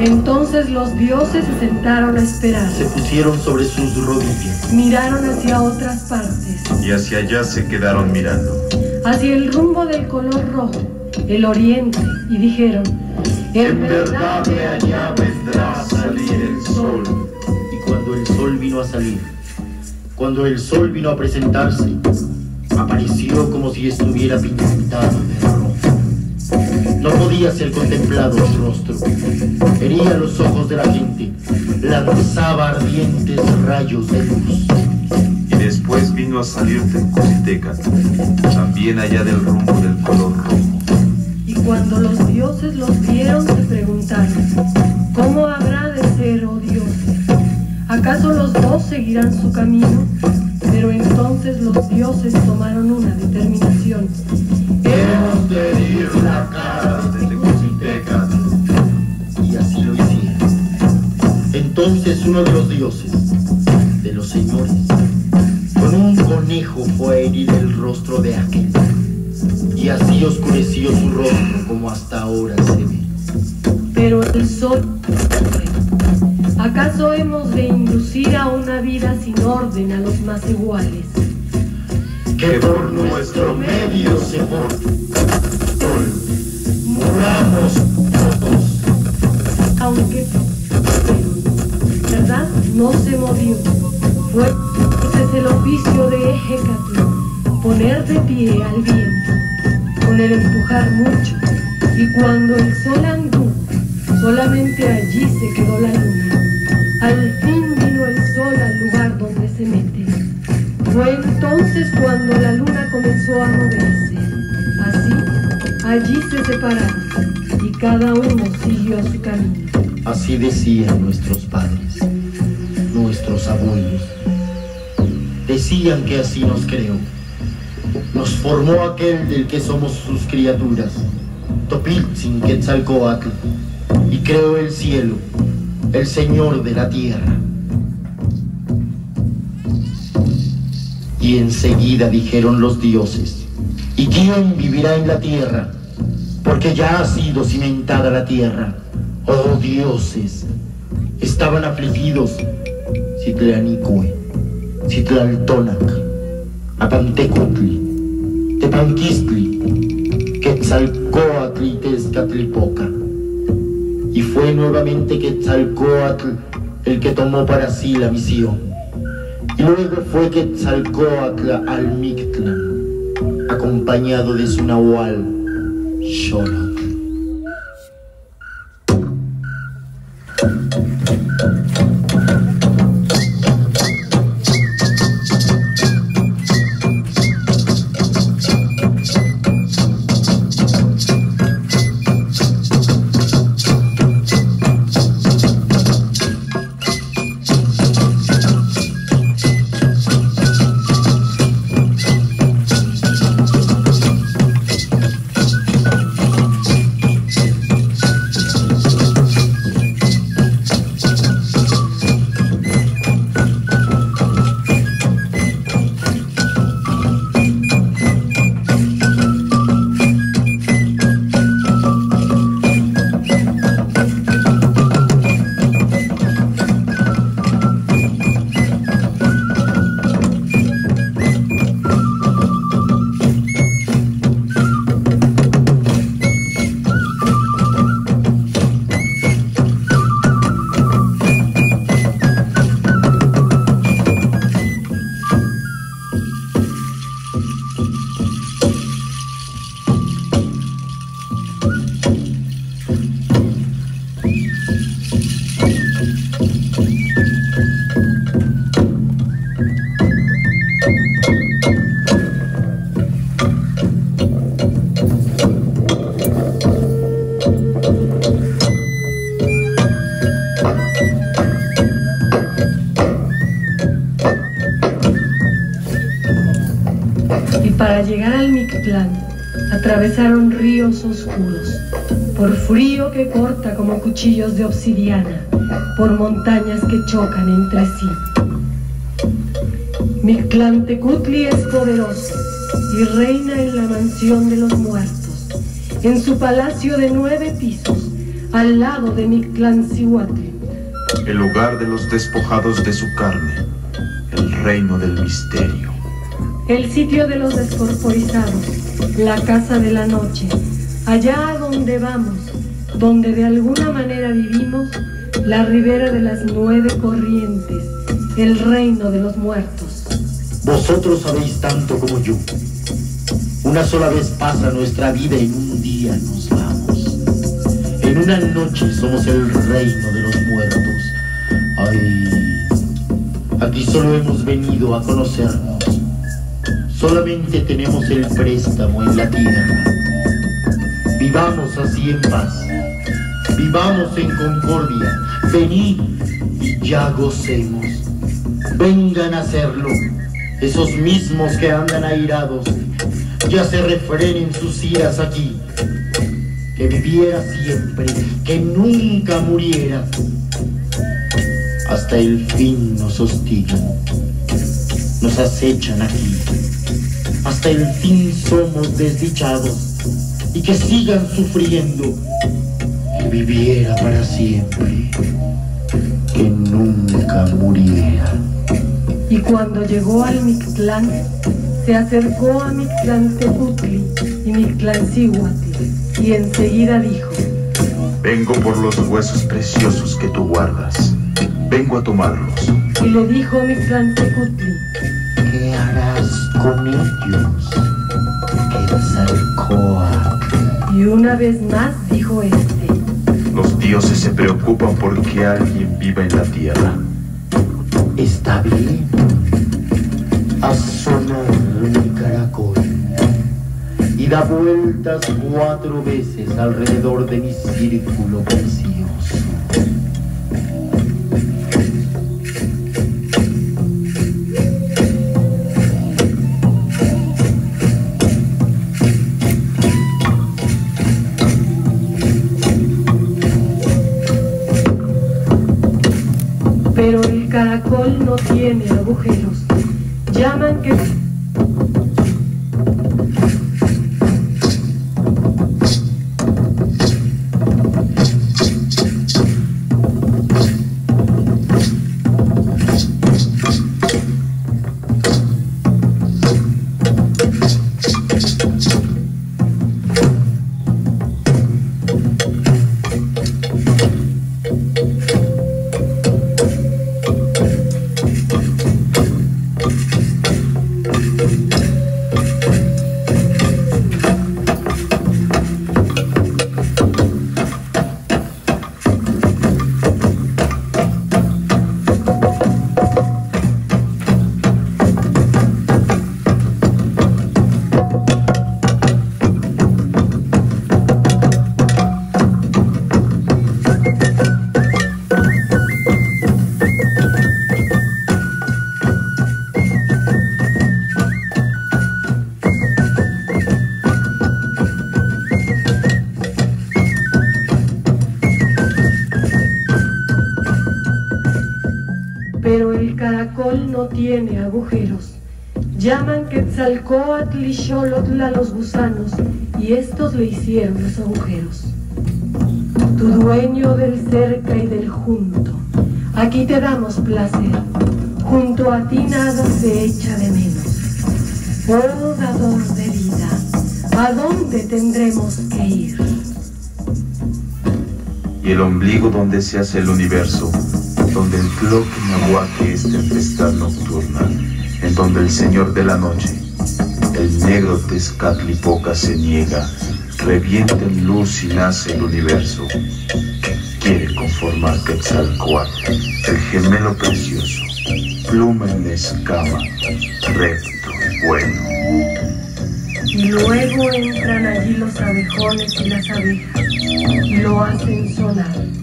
Entonces los dioses se sentaron a esperar. Se pusieron sobre sus rodillas. Miraron hacia otras partes. Y hacia allá se quedaron mirando. Hacia el rumbo del color rojo, el oriente, y dijeron, en verdad de allá vendrá a salir el sol. Y cuando el sol vino a salir, cuando el sol vino a presentarse, apareció como si estuviera pintado. No podía ser contemplado su rostro. Hería los ojos de la gente, lanzaba ardientes rayos de luz. Y después vino a salir Tecusiteca, también allá del rumbo del color rojo. Y cuando los dioses los vieron, se preguntaron, ¿cómo habrá de ser, oh dioses? ¿Acaso los dos seguirán su camino? Pero entonces los dioses tomaron una determinación. Hemos la cara de. Y así lo hicieron. Entonces uno de los dioses, de los señores, con un conejo fue a herir el rostro de aquel. Y así oscureció su rostro como hasta ahora se ve. Pero el sol... ¿Acaso hemos de inducir a una vida sin orden a los más iguales? Que por nuestro medio se. Muramos todos. Aunque, ¿verdad? No se movió. Fue entonces el oficio de Ejecatl, poner de pie al viento, con el empujar mucho. Y cuando el sol allí se separaron y cada uno siguió su camino. Así decían nuestros padres, nuestros abuelos. Decían que así nos creó. Nos formó aquel del que somos sus criaturas, Topitzin Quetzalcoatl, y creó el cielo, el Señor de la tierra. Y enseguida dijeron los dioses, ¿y quién vivirá en la tierra? Porque ya ha sido cimentada la tierra. Oh dioses, estaban afligidos Citlanicue, Citlaltonac, Apantecutli, Tepanquistli, Quetzalcoatl y Tezcatlipoca. Y fue nuevamente Quetzalcoatl el que tomó para sí la misión. Y luego fue Quetzalcoatl al Mictlán, acompañado de su nahual, Xolotl. Y atravesaron ríos oscuros, por frío que corta como cuchillos de obsidiana, por montañas que chocan entre sí. Mictlán Tecutli es poderoso y reina en la mansión de los muertos. En su palacio de nueve pisos al lado de Mictlancihuatl. El lugar de los despojados de su carne, el reino del misterio. El sitio de los descorporizados, la casa de la noche, allá a donde vamos, donde de alguna manera vivimos, la ribera de las nueve corrientes, el reino de los muertos. Vosotros sabéis tanto como yo. Una sola vez pasa nuestra vida y en un día nos vamos. En una noche somos el reino de los muertos. Ay, aquí solo hemos venido a conocernos. Solamente tenemos el préstamo en la tierra. Vivamos así en paz. Vivamos en concordia. Venid y ya gocemos. Vengan a hacerlo. Esos mismos que andan airados, ya se refrenen sus iras aquí. Que viviera siempre, que nunca muriera. Hasta el fin nos hostigan, nos acechan aquí. Hasta el fin somos desdichados y que sigan sufriendo. Que viviera para siempre, que nunca muriera. Y cuando llegó al Mictlán, se acercó a Mictlantecutli y Mictlancíhuatl, y enseguida dijo, Vengo por los huesos preciosos que tú guardas. Vengo a tomarlos. y le dijo Mictlantecutli, ¿Qué harás con ellos? Y una vez más dijo este, Los dioses se preocupan por que alguien viva en la tierra. Está bien. Haz sonar mi caracol y da vueltas cuatro veces alrededor de mi círculo precioso. Pero el caracol no tiene agujeros. Llaman que... caracol no tiene agujeros. Llaman Quetzalcóatl y Xolotl a los gusanos, y estos le hicieron los agujeros. Tu dueño del cerca y del junto, aquí te damos placer. Junto a ti nada se echa de menos. Oh dador de vida, ¿a dónde tendremos que ir? Y el ombligo donde se hace el universo, donde el cloque nahuaque es tempestad nocturna, en donde el señor de la noche, el negro Tezcatlipoca se niega, revienta en luz y nace el universo. Quiere conformar Quetzalcoatl, el gemelo precioso, pluma en la escama, recto bueno. Y luego entran allí los abejones y las abejas y lo hacen sonar.